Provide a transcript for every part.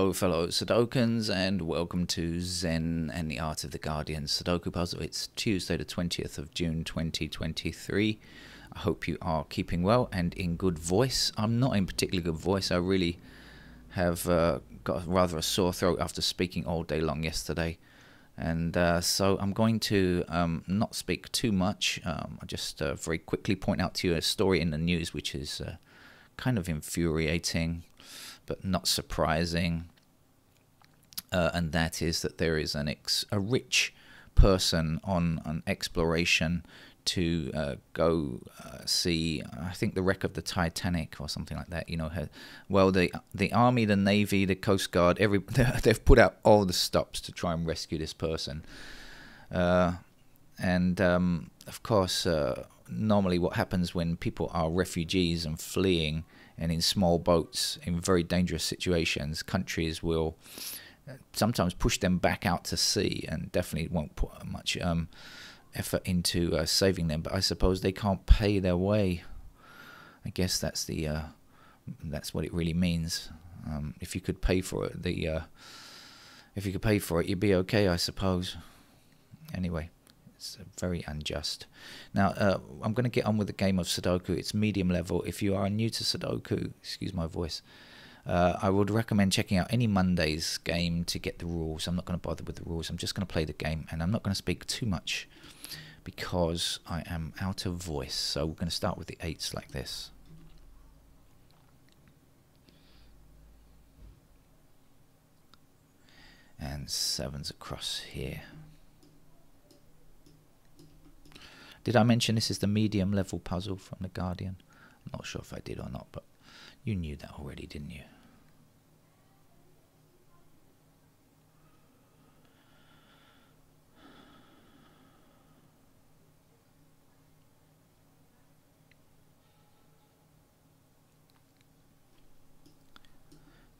Hello, fellow Sudokans, and welcome to Zen and the Art of the Guardian Sudoku Puzzle. It's Tuesday, the 20th of June 2023. I hope you are keeping well and in good voice. I'm not in particularly good voice. I really have uh, got rather a sore throat after speaking all day long yesterday. And uh, so I'm going to um, not speak too much. Um, I'll just uh, very quickly point out to you a story in the news which is uh, kind of infuriating but not surprising. Uh, and that is that there is an a rich person on an exploration to uh, go uh, see, I think, the wreck of the Titanic or something like that. You know, her, well, the the army, the navy, the coast guard, every they've put out all the stops to try and rescue this person. Uh, and um, of course, uh, normally what happens when people are refugees and fleeing and in small boats in very dangerous situations, countries will uh, sometimes push them back out to sea and definitely won't put much um, effort into uh, saving them. But I suppose they can't pay their way. I guess that's the uh, that's what it really means. Um, if you could pay for it, the uh, if you could pay for it, you'd be okay, I suppose. Anyway. It's very unjust. Now, uh, I'm going to get on with the game of Sudoku. It's medium level. If you are new to Sudoku, excuse my voice, uh, I would recommend checking out any Monday's game to get the rules. I'm not going to bother with the rules. I'm just going to play the game, and I'm not going to speak too much because I am out of voice. So we're going to start with the eights like this. And sevens across here. Did I mention this is the medium level puzzle from The Guardian? I'm not sure if I did or not, but you knew that already, didn't you?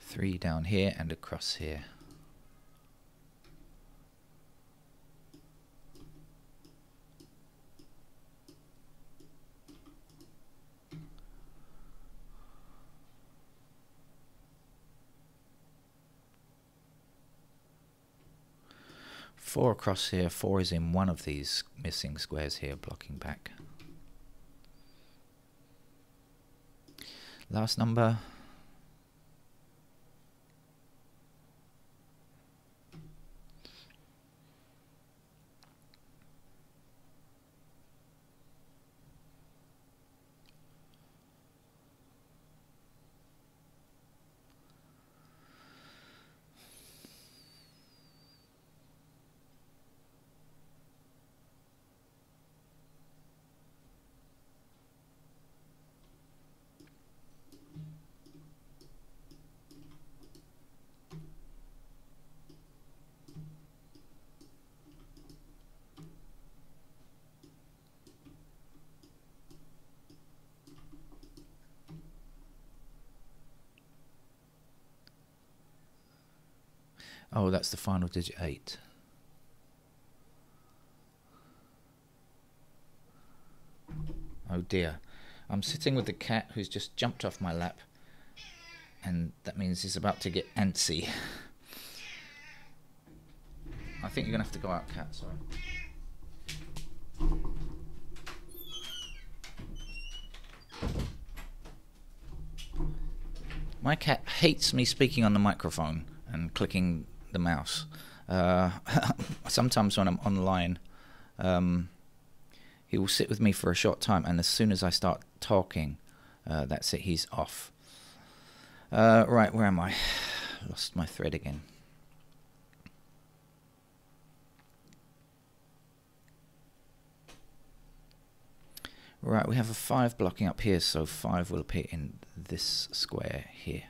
Three down here and across here. Four across here, four is in one of these missing squares here, blocking back. Last number. Oh, that's the final digit 8. Oh dear. I'm sitting with the cat who's just jumped off my lap. And that means he's about to get antsy. I think you're going to have to go out, cat, sorry. My cat hates me speaking on the microphone and clicking the mouse. Uh, sometimes when I'm online, um, he will sit with me for a short time, and as soon as I start talking, uh, that's it, he's off. Uh, right, where am I? Lost my thread again. Right, we have a 5 blocking up here, so 5 will appear in this square here.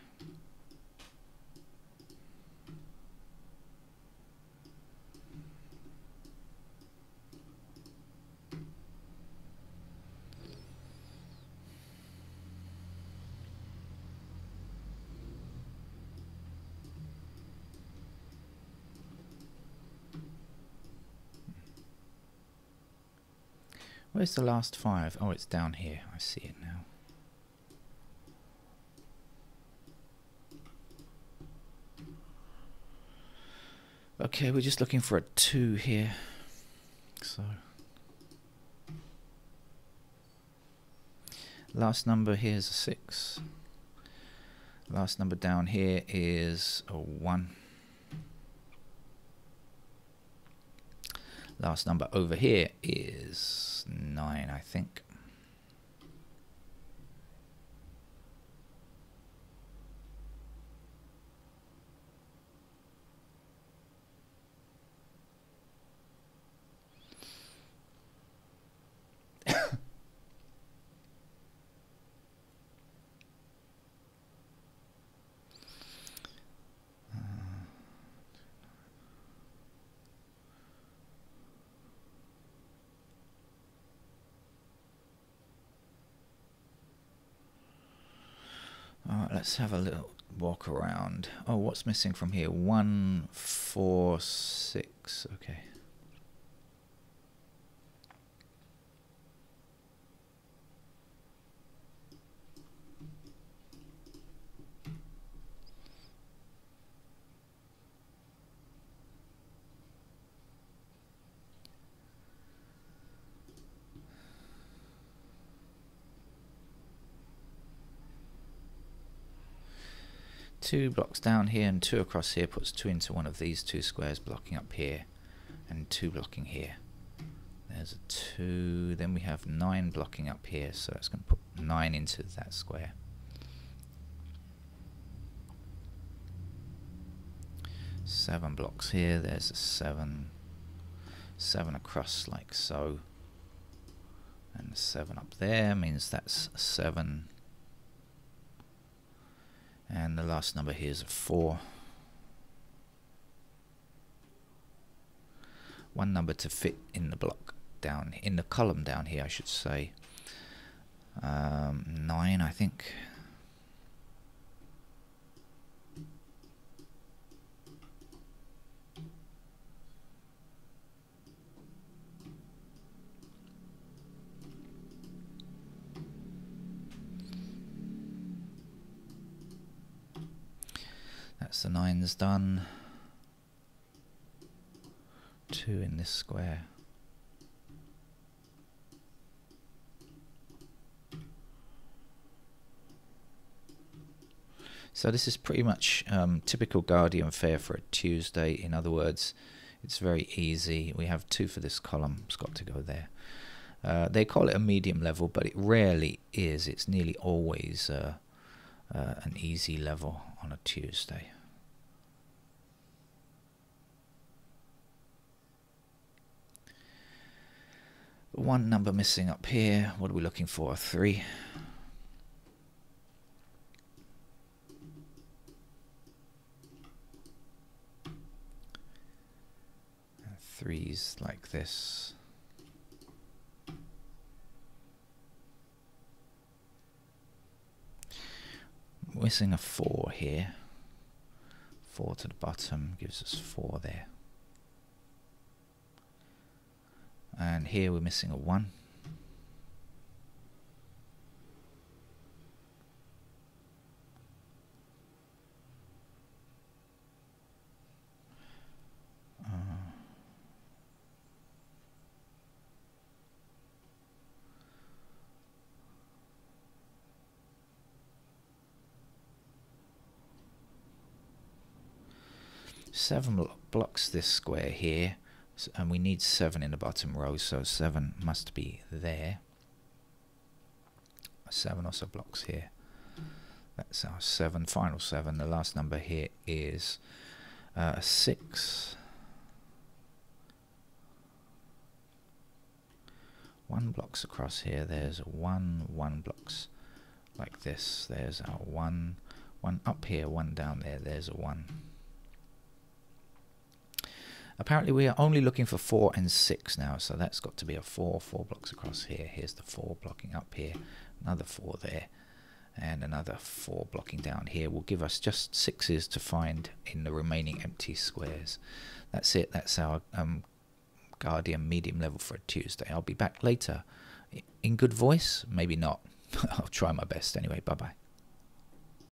Where's the last five? Oh, it's down here. I see it now. Okay, we're just looking for a 2 here. So last number here is a 6. Last number down here is a 1. Last number over here is 9, I think. Let's have a little walk around. Oh, what's missing from here? One, four, six. Okay. Two blocks down here and two across here puts two into one of these two squares blocking up here and two blocking here. There's a two, then we have nine blocking up here, so that's going to put nine into that square. Seven blocks here, there's a seven, seven across like so, and seven up there means that's seven and the last number here is a 4 one number to fit in the block down in the column down here I should say. Um, 9 I think That's the nines done. Two in this square. So this is pretty much um, typical Guardian fare for a Tuesday. In other words, it's very easy. We have two for this column. It's got to go there. Uh, they call it a medium level, but it rarely is. It's nearly always uh, uh, an easy level on a Tuesday. One number missing up here. What are we looking for? A three. Threes like this. Missing a four here. Four to the bottom gives us four there. and here we're missing a 1 uh, seven blocks this square here and we need 7 in the bottom row, so 7 must be there. 7 also blocks here. That's our 7, final 7. The last number here is uh, 6. One blocks across here, there's one, one blocks like this. There's our one, one up here, one down there, there's a one. Apparently we are only looking for 4 and 6 now, so that's got to be a 4, 4 blocks across here. Here's the 4 blocking up here, another 4 there, and another 4 blocking down here will give us just 6s to find in the remaining empty squares. That's it, that's our um, Guardian medium level for a Tuesday. I'll be back later in good voice, maybe not. I'll try my best anyway. Bye-bye.